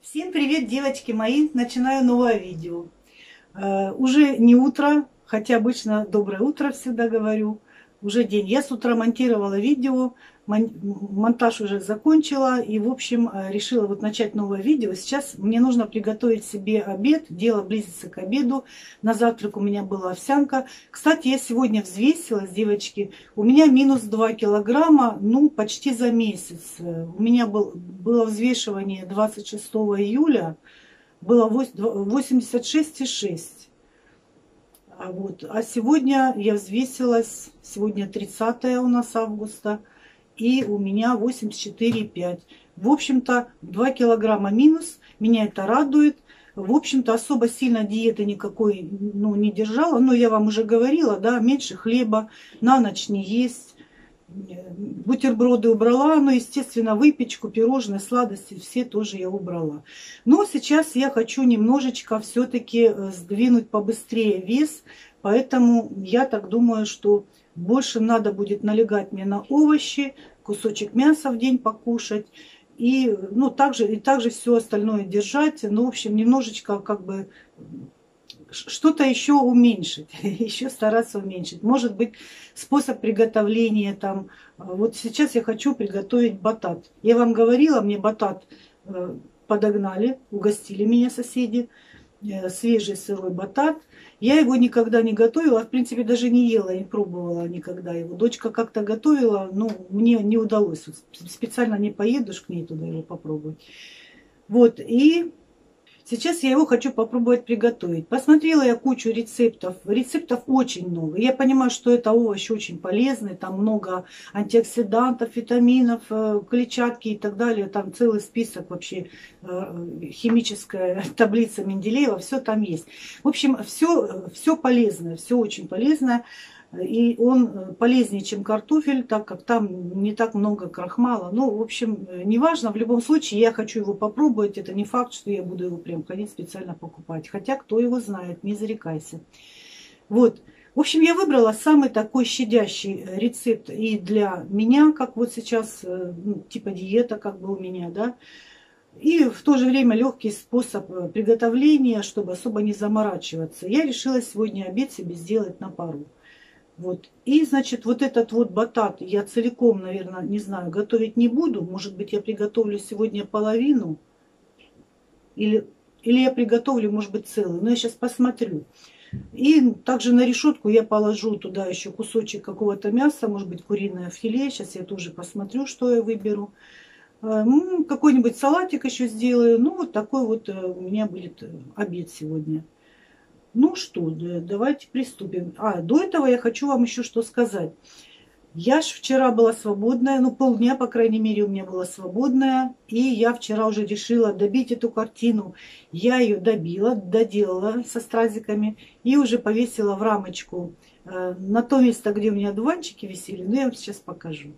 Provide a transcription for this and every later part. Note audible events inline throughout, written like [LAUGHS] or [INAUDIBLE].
Всем привет, девочки мои! Начинаю новое видео. Э, уже не утро, хотя обычно доброе утро всегда говорю. Уже день. Я с утра монтировала видео, монтаж уже закончила и, в общем, э, решила вот начать новое видео. Сейчас мне нужно приготовить себе обед. Дело близится к обеду. На завтрак у меня была овсянка. Кстати, я сегодня взвесилась, девочки. У меня минус 2 килограмма, ну, почти за месяц. У меня был, было взвешивание 26 июля. Было 86,6. А, вот. а сегодня я взвесилась, сегодня 30 у нас августа, и у меня 84,5. В общем-то, 2 килограмма минус, меня это радует. В общем-то, особо сильно диеты никакой ну, не держала. Но я вам уже говорила, да, меньше хлеба, на ночь не есть. Бутерброды убрала, но, естественно, выпечку, пирожные, сладости, все тоже я убрала. Но сейчас я хочу немножечко все-таки э, сдвинуть побыстрее вес, поэтому я так думаю, что больше надо будет налегать мне на овощи, кусочек мяса в день покушать. И, ну, также, и также все остальное держать. Ну, в общем, немножечко как бы что-то еще уменьшить, [LAUGHS] еще стараться уменьшить. Может быть, способ приготовления там. Вот сейчас я хочу приготовить батат. Я вам говорила, мне батат э, подогнали, угостили меня соседи. Э, свежий сырой батат. Я его никогда не готовила, в принципе даже не ела, не пробовала никогда его. Дочка как-то готовила, но мне не удалось. Специально не поедешь к ней туда его попробовать. Вот, и Сейчас я его хочу попробовать приготовить. Посмотрела я кучу рецептов. Рецептов очень много. Я понимаю, что это овощ очень полезный. Там много антиоксидантов, витаминов, э, клетчатки и так далее. Там целый список вообще, э, химическая [LAUGHS] таблица Менделеева. Все там есть. В общем, все, все полезное, все очень полезное. И он э, полезнее, чем картофель, так как там не так много крахмала. Ну, в общем, э, неважно, в любом случае я хочу его попробовать. Это не факт, что я буду его прям ходить специально покупать. Хотя, кто его знает, не зарекайся. Вот. В общем, я выбрала самый такой щадящий э, рецепт и для меня, как вот сейчас, ну, типа диета как бы у меня, да, и в то же время легкий способ приготовления, чтобы особо не заморачиваться. Я решила сегодня обед себе сделать на пару. Вот. И, значит, вот этот вот батат я целиком, наверное, не знаю, готовить не буду. Может быть, я приготовлю сегодня половину. Или, или я приготовлю, может быть, целый. Но я сейчас посмотрю. И также на решетку я положу туда еще кусочек какого-то мяса, может быть, куриное филе. Сейчас я тоже посмотрю, что я выберу. Э, какой-нибудь салатик еще сделаю. Ну, вот такой вот э, у меня будет э, обед сегодня. Ну что, давайте приступим. А, до этого я хочу вам еще что сказать. Я ж вчера была свободная, ну полдня, по крайней мере, у меня была свободная. И я вчера уже решила добить эту картину. Я ее добила, доделала со стразиками и уже повесила в рамочку э, на то место, где у меня дуванчики висели. Ну, я вам сейчас покажу.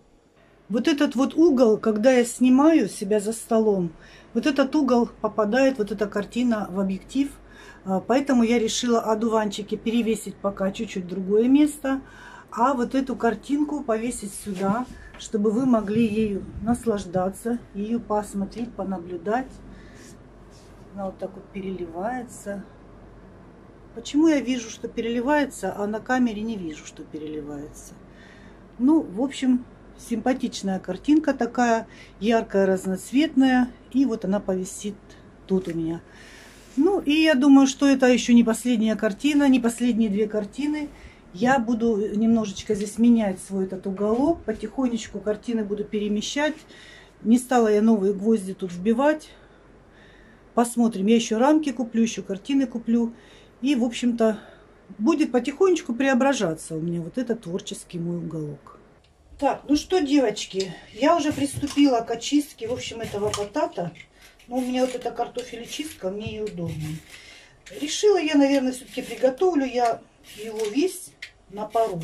Вот этот вот угол, когда я снимаю себя за столом, вот этот угол попадает, вот эта картина в объектив – поэтому я решила одуванчики перевесить пока чуть-чуть другое место, а вот эту картинку повесить сюда, чтобы вы могли ею наслаждаться, ее посмотреть, понаблюдать. Она вот так вот переливается. Почему я вижу, что переливается, а на камере не вижу, что переливается? Ну, в общем, симпатичная картинка такая, яркая, разноцветная. И вот она повисит тут у меня. Ну, и я думаю, что это еще не последняя картина, не последние две картины. Я буду немножечко здесь менять свой этот уголок, потихонечку картины буду перемещать. Не стала я новые гвозди тут вбивать. Посмотрим, я еще рамки куплю, еще картины куплю. И, в общем-то, будет потихонечку преображаться у меня вот этот творческий мой уголок. Так, ну что, девочки, я уже приступила к очистке, в общем, этого батата. Но ну, у меня вот эта картофелечистка, мне ее удобно. Решила я, наверное, все-таки приготовлю я его весь на пару.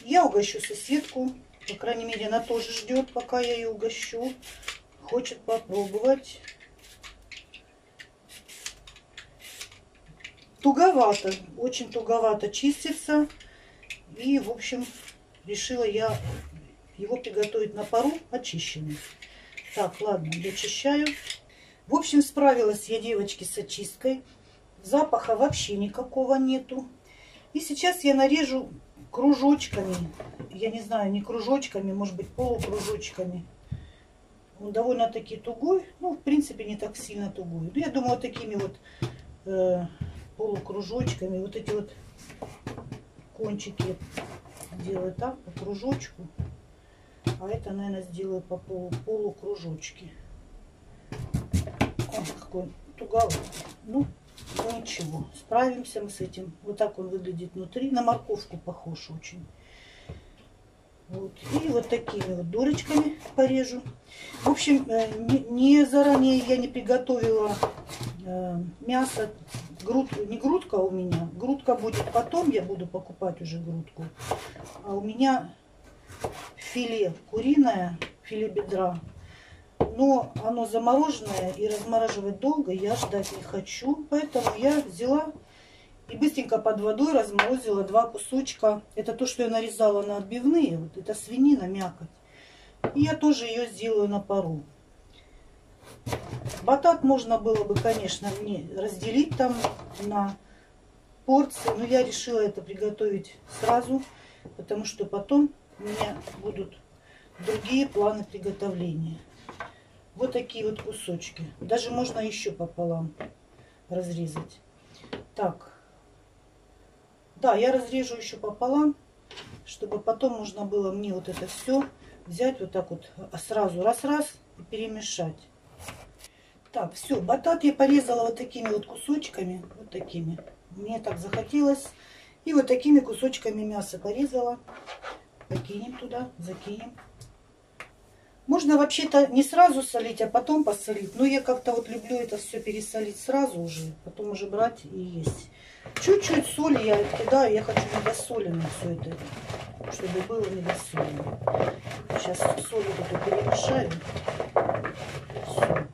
Я угощу соседку. По крайней мере, она тоже ждет, пока я ее угощу. Хочет попробовать. Туговато, очень туговато чистится. И, в общем, решила я его приготовить на пару очищенный. Так, ладно, дочищаю. В общем, справилась я, девочки, с очисткой. Запаха вообще никакого нету. И сейчас я нарежу кружочками. Я не знаю, не кружочками, может быть, полукружочками. Он довольно-таки тугой. Ну, в принципе, не так сильно тугой. Ну, я думаю, вот такими вот э, полукружочками. Вот эти вот кончики делаю так, по кружочку. А это, наверное, сделаю по полу, полукружочке. Он какой туговатый. Ну, ну ничего, справимся мы с этим. Вот так он выглядит внутри. На морковку похож очень. Вот. И вот такими вот дурочками порежу. В общем, э, не, не заранее я не приготовила э, мясо. Груд, не грудка у меня. Грудка будет потом, я буду покупать уже грудку. А у меня филе куриное, филе бедра но оно замороженное и размораживать долго я ждать не хочу. Поэтому я взяла и быстренько под водой разморозила два кусочка. Это то, что я нарезала на отбивные. Вот это свинина, мякоть. И я тоже ее сделаю на пару. Батат можно было бы, конечно, мне разделить там на порции. Но я решила это приготовить сразу, потому что потом у меня будут другие планы приготовления. Вот такие вот кусочки. Даже можно еще пополам разрезать. Так. Да, я разрежу еще пополам, чтобы потом можно было мне вот это все взять вот так вот сразу раз-раз и перемешать. Так, все, батат я порезала вот такими вот кусочками, вот такими. Мне так захотелось. И вот такими кусочками мяса порезала. Закинем туда, закинем. Можно вообще-то не сразу солить, а потом посолить. Но я как-то вот люблю это все пересолить сразу уже. Потом уже брать и есть. Чуть-чуть соли я кидаю. Я хочу недосоленное все это. Чтобы было недосолено. Сейчас соль вот эту перемешаю. Все.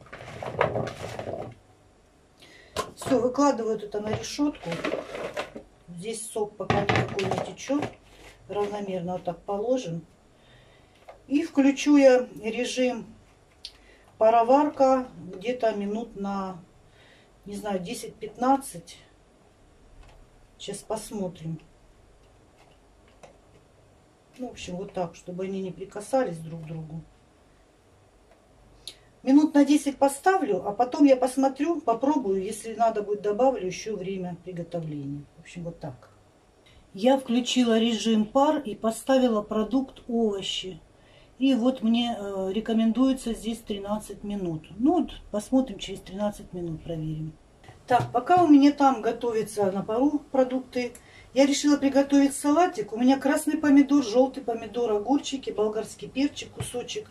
Все, выкладываю это на решетку. Здесь сок пока никакой не течет. Равномерно вот так положим. И включу я режим пароварка где-то минут на, не знаю, 10-15. Сейчас посмотрим. Ну, в общем, вот так, чтобы они не прикасались друг к другу. Минут на 10 поставлю, а потом я посмотрю, попробую. Если надо будет, добавлю еще время приготовления. В общем, вот так. Я включила режим пар и поставила продукт овощи. И вот мне э, рекомендуется здесь 13 минут. Ну, посмотрим, через 13 минут проверим. Так, пока у меня там готовятся на пару продукты, я решила приготовить салатик. У меня красный помидор, желтый помидор, огурчики, болгарский перчик, кусочек,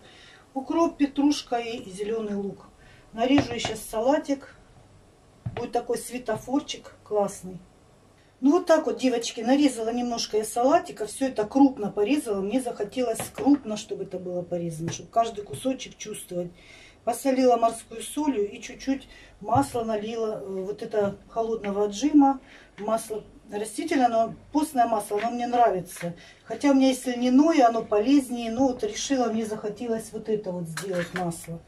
укроп, петрушка и зеленый лук. Нарежу я сейчас салатик. Будет такой светофорчик классный. Ну вот так вот, девочки, нарезала немножко я салатика, все это крупно порезала. Мне захотелось крупно, чтобы это было порезано, чтобы каждый кусочек чувствовать. Посолила морскую солью и чуть-чуть масла налила, э, вот это холодного отжима, масло растительное, но постное масло, оно мне нравится. Хотя у меня есть льняное, оно полезнее, но вот решила, мне захотелось вот это вот сделать масло.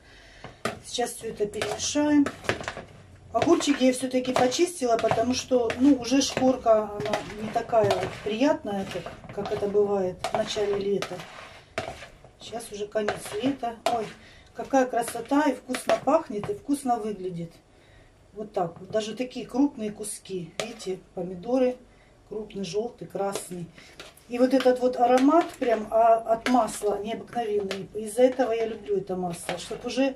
Сейчас все это перемешаем. Огурчики я все-таки почистила, потому что, ну, уже шкурка, она не такая приятная, как, как это бывает в начале лета. Сейчас уже конец лета. Ой, какая красота, и вкусно пахнет, и вкусно выглядит. Вот так вот. Даже такие крупные куски. Видите, помидоры крупный, желтый, красный. И вот этот вот аромат прям а, от масла необыкновенный. Из-за этого я люблю это масло, чтобы уже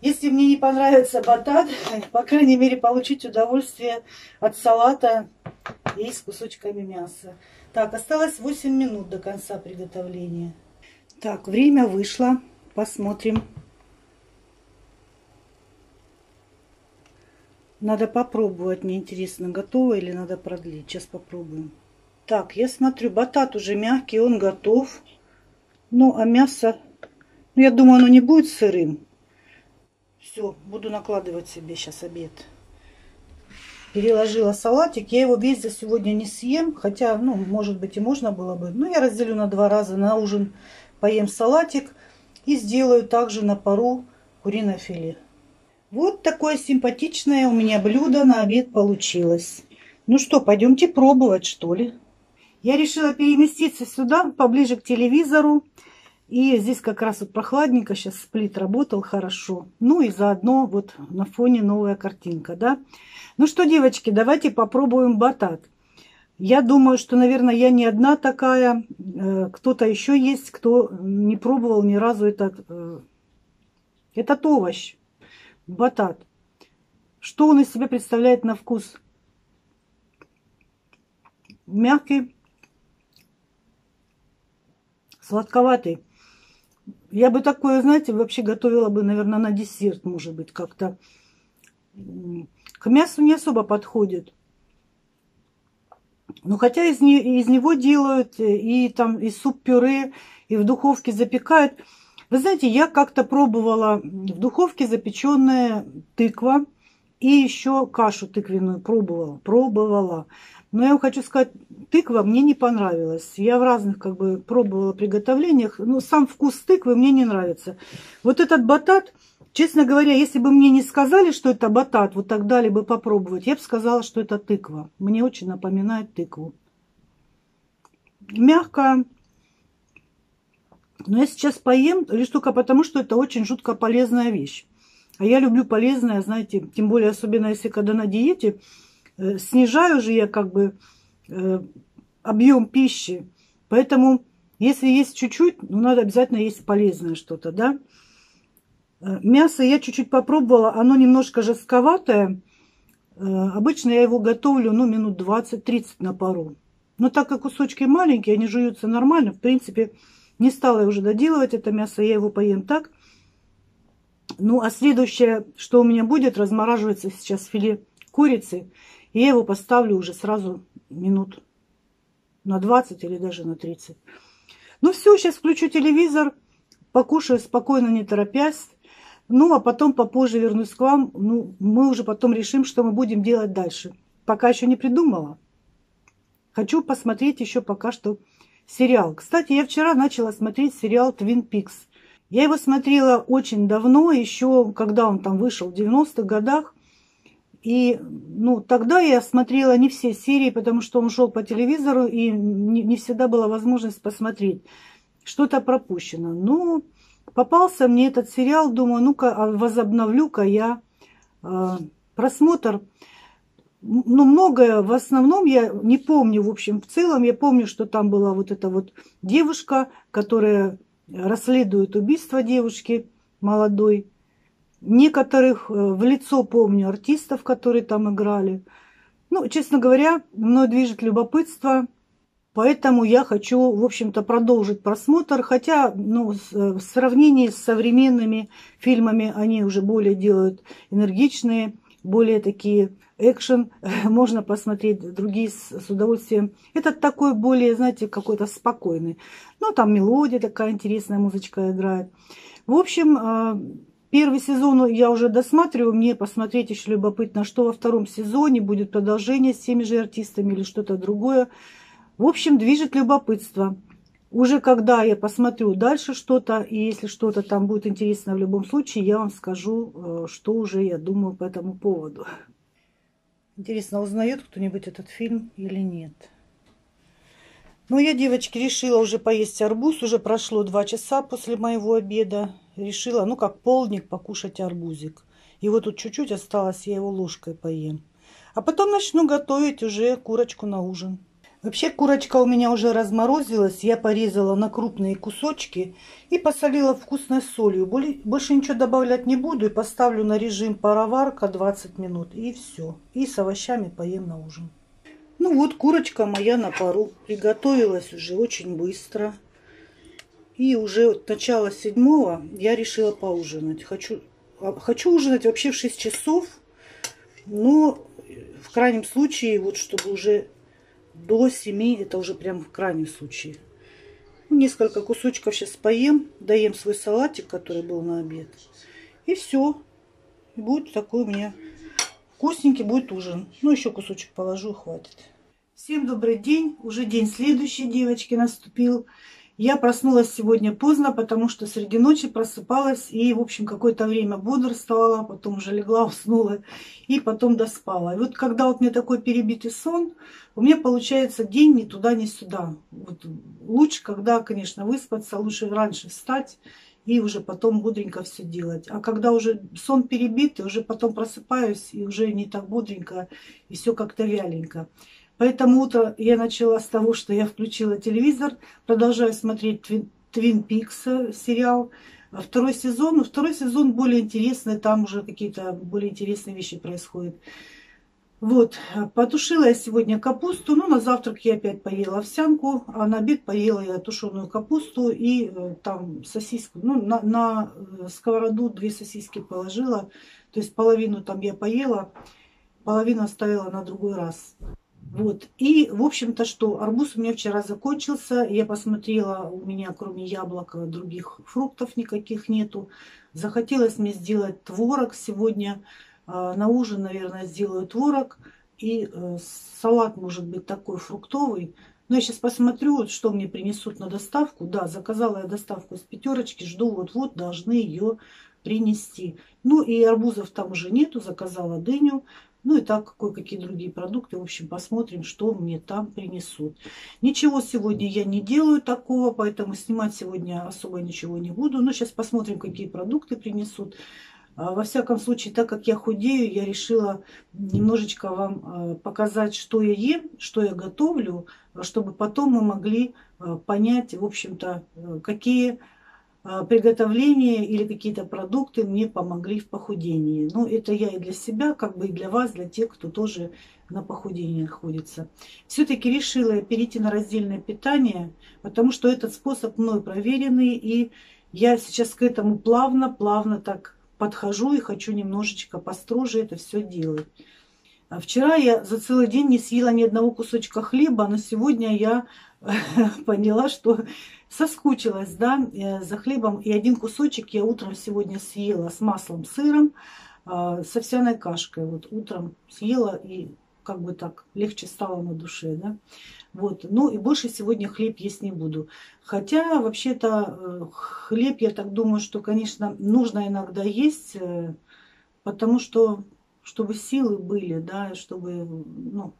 если мне не понравится батат, по крайней мере, получить удовольствие от салата и с кусочками мяса. Так, осталось 8 минут до конца приготовления. Так, время вышло. Посмотрим. Надо попробовать. Мне интересно, готово или надо продлить. Сейчас попробуем. Так, я смотрю, батат уже мягкий, он готов. Ну, а мясо, ну, я думаю, оно не будет сырым. Все, буду накладывать себе сейчас обед. Переложила салатик. Я его весь за сегодня не съем. Хотя, ну, может быть и можно было бы. Но я разделю на два раза. На ужин поем салатик. И сделаю также на пару куриное филе. Вот такое симпатичное у меня блюдо на обед получилось. Ну что, пойдемте пробовать, что ли? Я решила переместиться сюда, поближе к телевизору. И здесь как раз вот прохладненько, сейчас сплит работал хорошо. Ну и заодно вот на фоне новая картинка, да. Ну что, девочки, давайте попробуем батат. Я думаю, что, наверное, я не одна такая. Э, кто-то еще есть, кто не пробовал ни разу этот, э, этот овощ батат. Что он из себя представляет на вкус? Мягкий, сладковатый. Я бы такое, знаете, вообще готовила бы, наверное, на десерт, может быть, как-то. К мясу не особо подходит. Ну, хотя из, не, из него делают и там и суп-пюре, и в духовке запекают. Вы знаете, я как-то пробовала в духовке запеченная тыква и еще кашу тыквенную пробовала. Пробовала. Но я вам хочу сказать, тыква мне не понравилась. Я в разных как бы пробовала приготовлениях. Но сам вкус тыквы мне не нравится. Вот этот батат, честно говоря, если бы мне не сказали, что это батат, вот так дали бы попробовать, я бы сказала, что это тыква. Мне очень напоминает тыкву. Мягкая, но я сейчас поем лишь только потому, что это очень жутко полезная вещь. А я люблю полезное, знаете, тем более, особенно если когда на диете, снижаю же я как бы э, объем пищи. Поэтому, если есть чуть-чуть, ну, надо обязательно есть полезное что-то, да. Э, мясо я чуть-чуть попробовала, оно немножко жестковатое. Э, обычно я его готовлю, ну, минут 20-30 на пару. Но так как кусочки маленькие, они жуются нормально, в принципе, не стала я уже доделывать это мясо, я его поем так. Ну, а следующее, что у меня будет, размораживается сейчас филе курицы. И я его поставлю уже сразу минут на 20 или даже на 30. Ну все, сейчас включу телевизор, покушаю спокойно, не торопясь. Ну, а потом попозже вернусь к вам. Ну, мы уже потом решим, что мы будем делать дальше. Пока еще не придумала. Хочу посмотреть еще пока что сериал. Кстати, я вчера начала смотреть сериал «Твин Пикс». Я его смотрела очень давно, еще когда он там вышел, в 90-х годах. И ну, тогда я смотрела не все серии, потому что он шел по телевизору, и не, не всегда была возможность посмотреть. Что-то пропущено. Ну, попался мне этот сериал, думаю, ну-ка, а возобновлю-ка я э, просмотр ну, многое, в основном я не помню, в общем, в целом я помню, что там была вот эта вот девушка, которая расследует убийство девушки молодой. Некоторых э, в лицо помню артистов, которые там играли. Ну, честно говоря, мной движет любопытство, поэтому я хочу, в общем-то, продолжить просмотр, хотя, ну, э, в сравнении с современными фильмами они уже более делают энергичные, более такие экшен, [LAUGHS] можно посмотреть другие с, с удовольствием. Этот такой более, знаете, какой-то спокойный. Ну, там мелодия такая интересная, музычка играет. В общем, а, первый сезон я уже досматриваю, мне посмотреть еще любопытно, что во втором сезоне будет продолжение с теми же артистами или что-то другое. В общем, движет любопытство. Уже когда я посмотрю дальше что-то, и если что-то там будет интересно в любом случае, я вам скажу, э, что уже я думаю по этому поводу. Интересно, узнает кто-нибудь этот фильм или нет? Ну, я, девочки, решила уже поесть арбуз. Уже прошло два часа после моего обеда. Решила, ну, как полдник, покушать арбузик. И вот тут чуть-чуть осталось, я его ложкой поем. А потом начну готовить уже курочку на ужин. Вообще курочка у меня уже разморозилась. Я порезала на крупные кусочки и посолила вкусной солью. Больше ничего добавлять не буду. И поставлю на режим пароварка 20 минут. И все. И с овощами поем на ужин. Ну вот курочка моя на пару. Приготовилась уже очень быстро. И уже от начала седьмого я решила поужинать. Хочу, а, хочу ужинать вообще в 6 часов. Но в крайнем случае, вот чтобы уже до 7, это уже прям в крайнем случае. Ну, несколько кусочков сейчас поем, доем свой салатик, который был на обед. И все. Будет такой у меня вкусненький будет ужин. Ну, еще кусочек положу, хватит. Всем добрый день. Уже день следующий, девочки, наступил. Я проснулась сегодня поздно, потому что среди ночи просыпалась и, в общем, какое-то время бодрствовала, потом уже легла, [LAUGHS] уснула и потом доспала. И вот когда вот мне такой перебитый сон, у меня получается день ни туда, ни сюда. Вот лучше, когда, конечно, выспаться, лучше раньше встать и уже потом бодренько все делать. А когда уже сон перебитый, уже потом просыпаюсь и уже не так бодренько, и все как-то вяленько. Поэтому утро я начала с того, что я включила телевизор, продолжаю смотреть Твин, Твин Пикс э, сериал. Второй сезон, ну, второй сезон более интересный, там уже какие-то более интересные вещи происходят. Вот, потушила я сегодня капусту, ну, на завтрак я опять поела овсянку, а на обед поела я тушеную капусту и э, там сосиску, ну, на, на э, сковороду две сосиски положила, то есть половину там я поела, половину оставила на другой раз. Вот. И, в общем-то, что арбуз у меня вчера закончился. Я посмотрела, у меня кроме яблока других фруктов никаких нету. Захотелось мне сделать творог сегодня. А, на ужин, наверное, сделаю творог. И э, салат может быть такой фруктовый. Но я сейчас посмотрю, что мне принесут на доставку. Да, заказала я доставку с пятерочки. Жду, вот-вот должны ее принести. Ну и арбузов там уже нету. Заказала дыню. Ну и так, кое-какие другие продукты. В общем, посмотрим, что мне там принесут. Ничего сегодня я не делаю такого, поэтому снимать сегодня особо ничего не буду. Но сейчас посмотрим, какие продукты принесут. А, во всяком случае, так как я худею, я решила немножечко вам а, показать, что я ем, что я готовлю, чтобы потом мы могли а, понять, в общем-то, какие а, приготовление или какие-то продукты мне помогли в похудении. Ну, это я и для себя, как бы и для вас, для тех, кто тоже на похудении находится. Все-таки решила перейти на раздельное питание, потому что этот способ мной проверенный, и я сейчас к этому плавно-плавно так подхожу и хочу немножечко построже это все делать. А вчера я за целый день не съела ни одного кусочка хлеба, но сегодня я [LAUGHS] поняла, что соскучилась, да, э, за хлебом. И один кусочек я утром сегодня съела с маслом, сыром, а, с овсяной кашкой. Вот утром съела и как бы так легче стало на душе, да. Вот. Ну и больше сегодня хлеб есть не буду. Хотя вообще-то э, хлеб, я так думаю, что, конечно, нужно иногда есть, э, потому что чтобы силы были, да, чтобы, ну,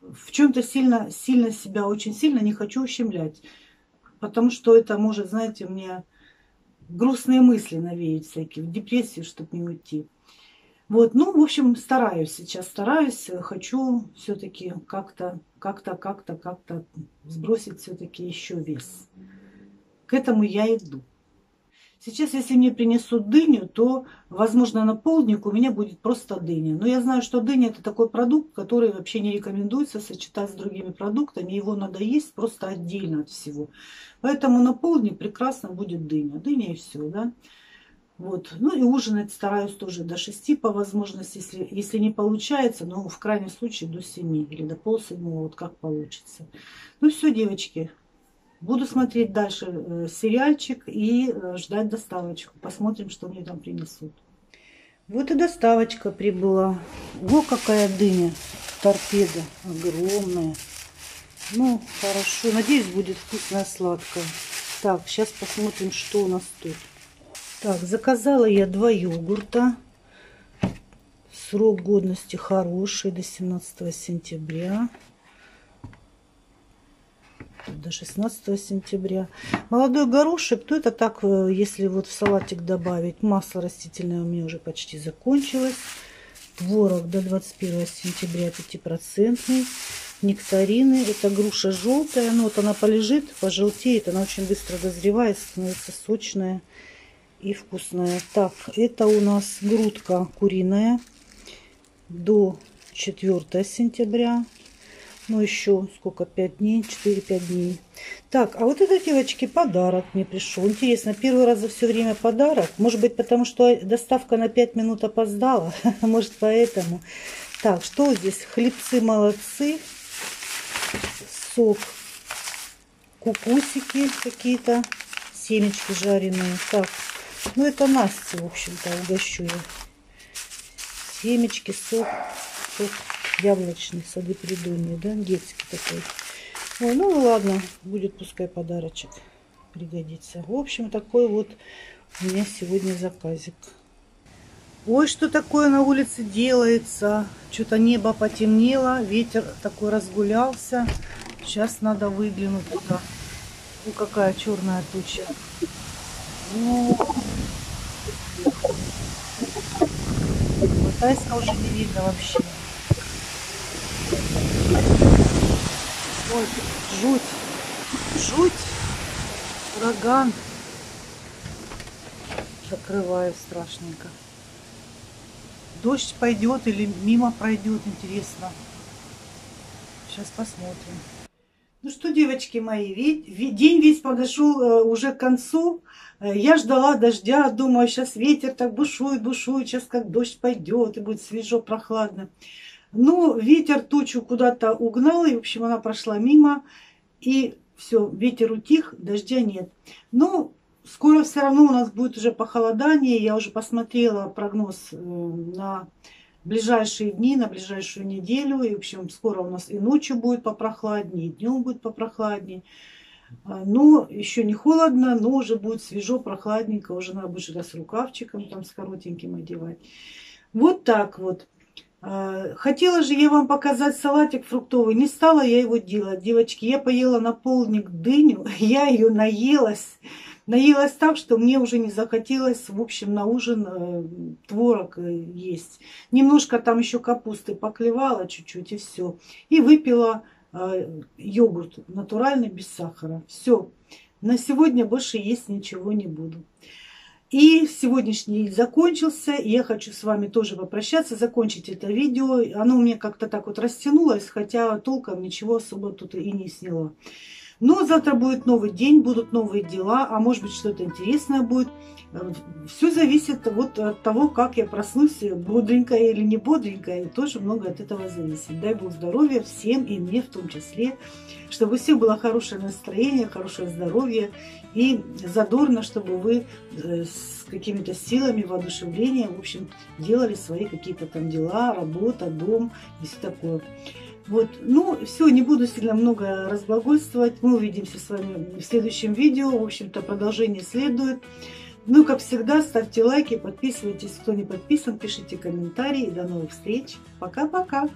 в чем-то сильно, сильно себя очень сильно не хочу ущемлять потому что это может, знаете, мне грустные мысли навеять всякие, в депрессию, чтобы не уйти. Вот, ну, в общем, стараюсь сейчас, стараюсь, хочу все-таки как-то, как-то, как-то, как-то сбросить все-таки еще вес. К этому я иду. Сейчас, если мне принесут дыню, то, возможно, на полдник у меня будет просто дыня. Но я знаю, что дыня это такой продукт, который вообще не рекомендуется сочетать с другими продуктами. Его надо есть просто отдельно от всего. Поэтому на полдник прекрасно будет дыня. Дыня и все, да. Вот. Ну и ужинать стараюсь тоже до 6 по возможности, если, если не получается, но в крайнем случае до 7 или до полседьмого, вот как получится. Ну все, девочки, Буду смотреть дальше э, сериальчик и э, ждать доставочку. Посмотрим, что мне там принесут. Вот и доставочка прибыла. О, какая дыня. Торпеда огромная. Ну, хорошо. Надеюсь, будет вкусная, сладкая. Так, сейчас посмотрим, что у нас тут. Так, заказала я два йогурта. Срок годности хороший, до 17 сентября до 16 сентября. Молодой горошек, то это так, э, если вот в салатик добавить. Масло растительное у меня уже почти закончилось. Творог до 21 сентября 5%. Нектарины. Это груша желтая. Ну вот она полежит, пожелтеет. Она очень быстро дозревает, становится сочная и вкусная. Так, это у нас грудка куриная до 4 сентября. Ну, еще сколько? Пять дней? Четыре-пять дней. Так, а вот это, девочки, подарок мне пришел. Интересно, первый раз за все время подарок. Может быть, потому что доставка на пять минут опоздала. [LAUGHS] Может, поэтому. Так, что здесь? Хлебцы молодцы. Сок. Кукусики какие-то. Семечки жареные. Так, ну это Настя, в общем-то, угощу я. Семечки, сок. Сок яблочный, сады придонья, да, детский такой. Ой, ну ладно, будет пускай подарочек. пригодится. В общем, такой вот у меня сегодня заказик. Ой, что такое на улице делается? Что-то небо потемнело, ветер такой разгулялся. Сейчас надо выглянуть туда. Ну, какая черная туча. Батайска уже не видно вообще. Ой, жуть. Жуть. Ураган. Закрываю страшненько. Дождь пойдет или мимо пройдет, интересно. Сейчас посмотрим. Ну что, девочки мои, день весь подошел э, уже к концу. Э, я ждала дождя, думаю, сейчас ветер так бушует, бушует, сейчас как дождь пойдет и будет свежо, прохладно. Ну, ветер тучу куда-то угнал, и, в общем, она прошла мимо, и все, ветер утих, дождя нет. Ну, скоро все равно у нас будет уже похолодание. Я уже посмотрела прогноз э, на ближайшие дни, на ближайшую неделю. И, в общем, скоро у нас и ночью будет попрохладнее, и днем будет попрохладнее. А, но еще не холодно, но уже будет свежо, прохладненько. Уже надо будет с рукавчиком, там с коротеньким одевать. Вот так вот. А, хотела же я вам показать салатик фруктовый, не стала я его делать, девочки. Я поела на полник дыню, [LAUGHS] я ее наелась. Наелась так, что мне уже не захотелось, в общем, на ужин э, творог э, есть. Немножко там еще капусты поклевала чуть-чуть и все. И выпила э, йогурт натуральный, без сахара. Все. На сегодня больше есть ничего не буду. И сегодняшний закончился. Я хочу с вами тоже попрощаться, закончить это видео. Оно у меня как-то так вот растянулось, хотя толком ничего особо тут и не сняла. Но завтра будет новый день, будут новые дела, а может быть что-то интересное будет. Все зависит вот от того, как я проснусь, бодренькая или не бодренькая. И тоже много от этого зависит. Дай Бог здоровья всем, и мне в том числе. Чтобы у всех было хорошее настроение, хорошее здоровье. И задорно, чтобы вы э, с какими-то силами, воодушевлением, в общем, делали свои какие-то там дела, работа, дом и все такое. Вот, ну, все, не буду сильно много разглагольствовать. Мы увидимся с вами в следующем видео. В общем-то, продолжение следует. Ну, как всегда, ставьте лайки, подписывайтесь. Кто не подписан, пишите комментарии. До новых встреч. Пока-пока.